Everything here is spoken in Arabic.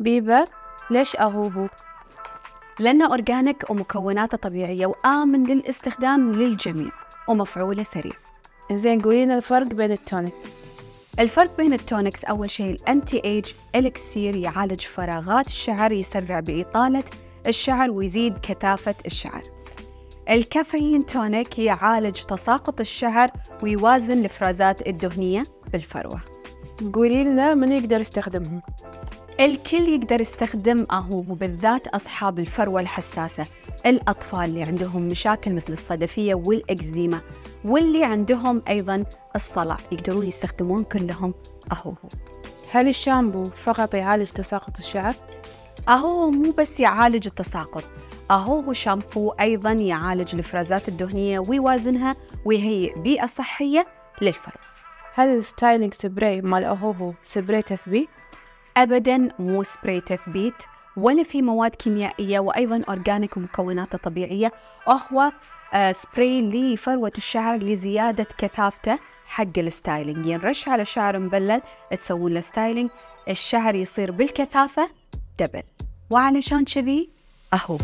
بيبا ليش أهوهو؟ لأنه organic ومكوناته طبيعية وآمن للاستخدام للجميع ومفعوله سريع. إنزين قولي لنا الفرق بين ال tonic. الفرق بين ال tonics أول شيء ال anti-age elixir يعالج فراغات الشعر يسرع بإطالة الشعر ويزيد كثافة الشعر. ال caffeine tonic يعالج تساقط الشعر ويوازن الإفرازات الدهنية بالفروة. قولي لنا من يقدر يستخدمهم؟ الكل يقدر يستخدم أهو وبالذات أصحاب الفروة الحساسة الأطفال اللي عندهم مشاكل مثل الصدفية والإكزيما واللي عندهم أيضا الصلع يقدرون يستخدمون كلهم أهو هل الشامبو فقط يعالج تساقط الشعر؟ أهو مو بس يعالج التساقط أهو شامبو أيضا يعالج الإفرازات الدهنية ويوازنها ويهيئ بيئة صحية للفرو هل ال styling spray مال أهوهو سبراي تثبيت؟ أبدا مو سبراي تثبيت ولا في مواد كيميائية وأيضا organic ومكوناته طبيعية. وهو آه، سبراي لفروة الشعر لزيادة كثافته حق ال styling. ينرش على شعر مبلل تسوون له styling. الشعر يصير بالكثافة double وعلشان كذي أهو.